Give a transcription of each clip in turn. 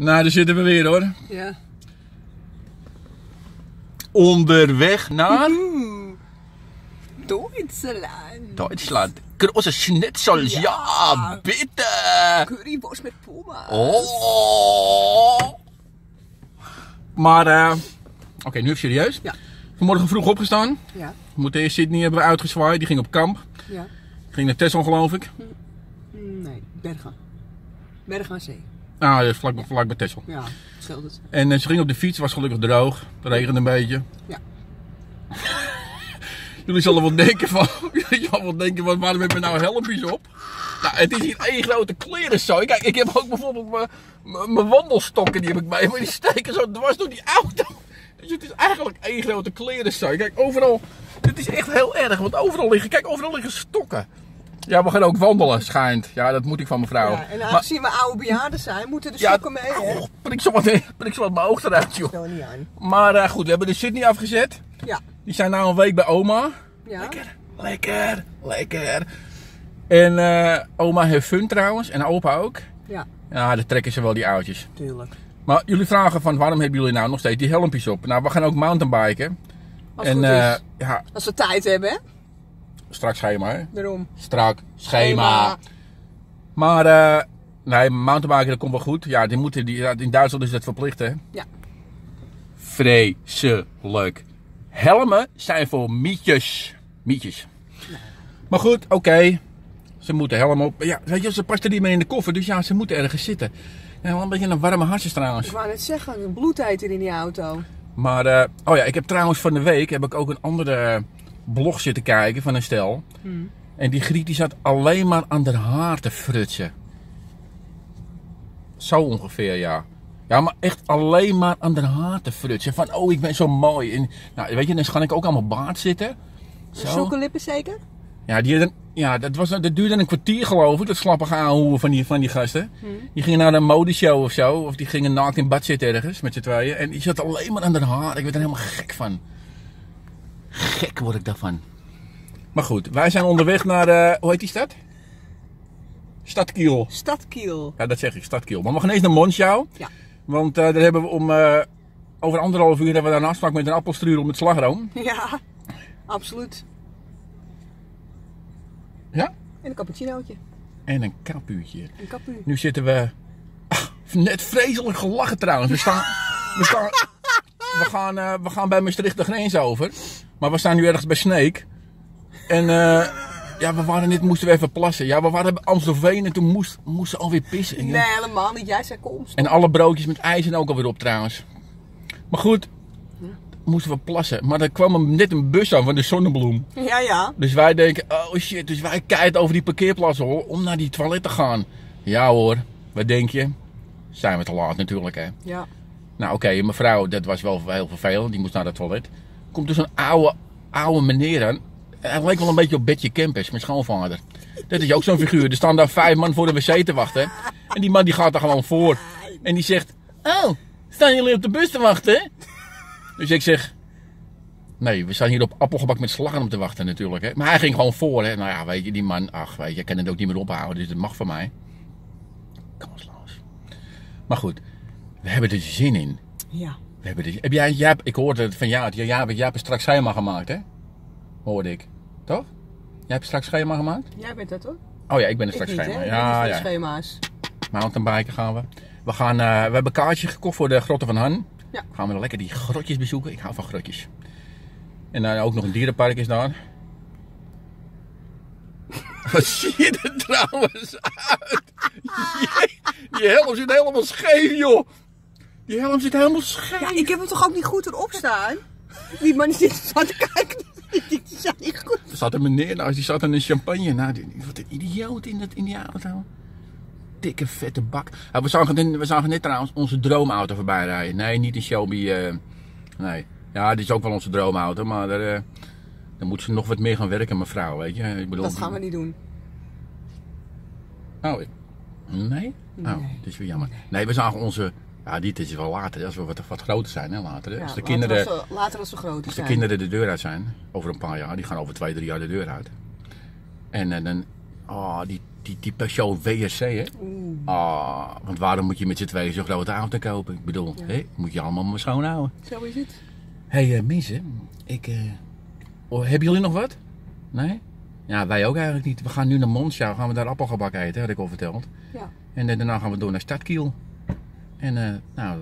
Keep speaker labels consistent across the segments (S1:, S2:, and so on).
S1: Nou, daar zitten we weer hoor.
S2: Ja.
S1: Onderweg naar.
S2: Duitsland.
S1: Duitsland. Große Schnitzels, ja,
S2: Ja.
S1: bitte.
S2: Curryworst met Puma.
S1: Oh. Maar, eh, oké, nu even serieus.
S2: Ja.
S1: Vanmorgen vroeg opgestaan.
S2: Ja.
S1: Eerst Sydney hebben we uitgezwaaid. Die ging op kamp.
S2: Ja.
S1: Ging naar Texel geloof ik.
S2: Nee, Bergen. Bergen aan zee.
S1: Ah, vlak, vlak bij Texel.
S2: Ja.
S1: En eh, ze ging op de fiets, was gelukkig droog. Het regende een beetje.
S2: Ja.
S1: Jullie zullen wel denken van, jullie zullen wel denken van, waarom heb je nou helmpjes op? Nou, het is hier één grote klerenzooi. Kijk, ik heb ook bijvoorbeeld mijn- wandelstokken, die heb ik bij me. Die steken zo dwars door die auto. Dus het is eigenlijk één grote klerenzooi. Kijk, overal, dit is echt heel erg, want overal liggen, kijk, overal liggen stokken. Ja, we gaan ook wandelen, schijnt. Ja, dat moet ik van mijn vrouw.
S2: Ja, en
S1: Maar-
S2: aangezien we oude bejaarden zijn, moeten de
S1: ja,
S2: sokken mee.
S1: oh, prik zo wat, prik zo wat mijn oog eruit, joh.
S2: Stel niet aan.
S1: Maar eh, goed, we hebben de Sydney afgezet.
S2: Ja.
S1: Die zijn nou een week bij oma.
S2: Ja.
S1: Lekker, lekker, lekker. En eh, oma heeft fun trouwens, en opa ook.
S2: Ja,
S1: Ja, daar trekken ze wel die oudjes.
S2: tuurlijk.
S1: Maar jullie vragen van waarom hebben jullie nou nog steeds die helmpjes op? Nou, we gaan ook mountainbiken.
S2: Als
S1: en
S2: is.
S1: ja,
S2: Als we tijd hebben, hè?
S1: Strak schema hè.
S2: Daarom.
S1: Strak schema. Maar eh, nee, mountainbiken dat komt wel goed. Ja, die moeten, die, in Duitsland is dat verplicht hè.
S2: Ja.
S1: Vreselijk. Helmen zijn voor mietjes. Mietjes. Maar goed, oké. Ze moeten helm op. Ja, weet je, ze past er niet meer in de koffer. Dus ja, ze moeten ergens zitten. Ja, wel een beetje een warme hartjes trouwens.
S2: Ik wou net zeggen, een bloedheter in die auto.
S1: Maar, eh, oh ja, ik heb trouwens van de week heb ik ook een andere blog zitten kijken van een stel. En die Griet die zat alleen maar aan haar haar te frutsen. Zo ongeveer, ja. Ja, maar echt alleen maar aan haar haar te frutsen. Van, oh, ik ben zo mooi. En, nou, weet je, dan ga ik ook aan mijn baard zitten.
S2: Zulke lippen zeker?
S1: Ja, die, ja dat, was, dat duurde een kwartier geloof ik, dat slappige aanhoeren van die, van die gasten. Die gingen naar een modeshow of zo, of die gingen naakt in bad zitten ergens met z'n tweeën. En die zat alleen maar aan haar haar. Ik werd er helemaal gek van. Gek word ik daarvan. Maar goed, wij zijn onderweg naar, eh, hoe heet die stad? Stad Kiel.
S2: Stadkiel.
S1: Ja, dat zeg ik, Stad Kiel. Maar we gaan eerst naar Monschau.
S2: Ja.
S1: Want eh, daar hebben we om, eh, over anderhalf uur hebben we daar een afspraak met een appelstruur met slagroom.
S2: Ja, absoluut.
S1: Ja?
S2: En een cappuccinootje.
S1: En een kapuutje.
S2: Een kapu.
S1: Nu zitten we. Ah, net vreselijk gelachen trouwens. We staan. We, staan, we, gaan, eh, we gaan bij Maastricht de grens over. Maar we staan nu ergens bij Sneek. En eh, ja, we waren net, moesten we even plassen. Ja, we waren bij Amstelveen en toen moest, moesten we alweer pissen. En,
S2: Nee, helemaal niet. Jij zei kom.
S1: en alle broodjes met ijs en ook alweer op trouwens. Maar goed, moesten we plassen. Maar er kwam net een bus aan van de Zonnebloem.
S2: Ja, ja.
S1: Dus wij denken, oh shit, dus wij kijken over die parkeerplaats hoor, om naar die toilet te gaan. Ja hoor, wat denk je? Zijn we te laat natuurlijk hè.
S2: Ja.
S1: Nou oké, mevrouw, dat was wel heel vervelend, die moest naar het toilet. Komt dus een oude, oude meneer aan. Hij leek wel een beetje op Betje Kempers, mijn schoonvader. Dat is ook zo'n figuur. Er staan daar vijf man voor de wc te wachten. En die man die gaat er gewoon voor. En die zegt, oh, staan jullie op de bus te wachten? Dus ik zeg, Nee, we staan hier op appelgebak met slagroom te wachten natuurlijk. Hè. Maar hij ging gewoon voor. Hè. Nou ja, weet je, die man, ach, weet je, ik kan het ook niet meer ophouden. Dus dat mag van mij. Kansloos. Maar goed, we hebben er zin in.
S2: Ja.
S1: We hebben er, heb jij, ik hoorde het van jou. Ja, jij, hebt- jij hebt straks schema gemaakt, hè? Hoorde ik. Toch? Jij hebt straks schema gemaakt?
S2: Jij bent dat hoor.
S1: Oh ja, ik ben er
S2: Ik
S1: straks
S2: niet,
S1: schema.
S2: hè?
S1: Ja,
S2: ja. schema's.
S1: Mountainbiken gaan we. We, gaan, eh, we hebben een kaartje gekocht voor de Grotten van Han.
S2: Ja.
S1: Gaan we lekker die grotjes bezoeken. Ik hou van grotjes. En dan ook nog een dierenpark is daar. Wat zie je er trouwens uit? Jee, die helm zit helemaal scheef, joh. Die helm zit helemaal scheef.
S2: Ja, ik heb hem toch ook niet goed erop staan? Die man zit te kijken. Die is niet goed.
S1: Er zat een meneer naast, die zat in een champagne. Nou, die, wat een idioot in, dat, in die auto. Dikke vette bak. Ja, we, zagen, net- we zagen net trouwens onze droomauto voorbij rijden. Nee, niet een Shelby. eh, nee. Ja, dit is ook wel onze droomauto, maar daar, eh, dan moet ze nog wat meer gaan werken, mevrouw, weet je. Ik bedoel,
S2: Dat gaan we niet doen.
S1: Oh, ik- nee? Oh, dat is weer jammer. Nee, we zagen onze... Ja, dit is wel later, als we wat, wat groter zijn, hè, later.
S2: Ja,
S1: als de
S2: later,
S1: kinderen...
S2: als we, later als we groter
S1: Als de
S2: zijn.
S1: kinderen de deur uit zijn, over een paar jaar, die gaan over twee, drie jaar de deur uit. En, dan, oh, die die, die Peugeot WRC, hè?
S2: Oeh.
S1: Ah, want waarom moet je met z'n tweeën zo'n grote auto kopen? Ik bedoel, hè? moet je allemaal maar schoonhouden.
S2: Zo is het.
S1: Hé hey, eh, mensen, ik, oh, hebben jullie nog wat? Nee? Ja, wij ook eigenlijk niet. We gaan nu naar Monza, gaan we daar appelgebak eten, had ik al verteld.
S2: Ja.
S1: En eh, daarna gaan we door naar Stadkiel. En eh, nou,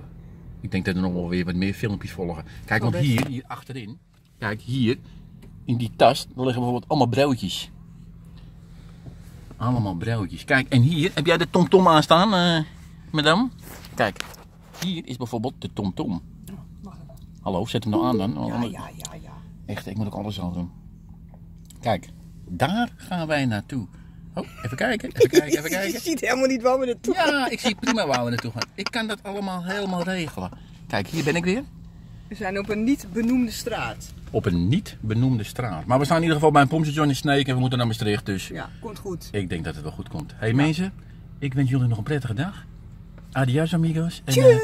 S1: ik denk dat er nog wel weer wat meer filmpjes volgen. Kijk, want hier, hier achterin, kijk hier, in die tas, daar liggen bijvoorbeeld allemaal broodjes. Allemaal broodjes. Kijk, en hier, heb jij de TomTom aanstaan, eh madame? Kijk, hier is bijvoorbeeld de TomTom.
S2: Wacht even.
S1: Hallo, zet hem nou aan dan.
S2: Ja, ja, ja, ja.
S1: Echt, ik moet ook alles zelf doen. Kijk, daar gaan wij naartoe. Oh, even kijken, even kijken, even
S2: Je
S1: kijken.
S2: ziet helemaal niet waar we naartoe gaan.
S1: Ja, ik zie prima waar we naartoe gaan. Ik kan dat allemaal helemaal regelen. Kijk, hier ben ik weer.
S2: We zijn op een niet benoemde straat.
S1: Op een niet benoemde straat. Maar we staan in ieder geval bij een pompstation in Sneek en we moeten naar Maastricht. Dus
S2: Ja, komt goed.
S1: ik denk dat het wel goed komt. Hey mensen, ik wens jullie nog een prettige dag. Adios amigos. En,
S2: Tjus!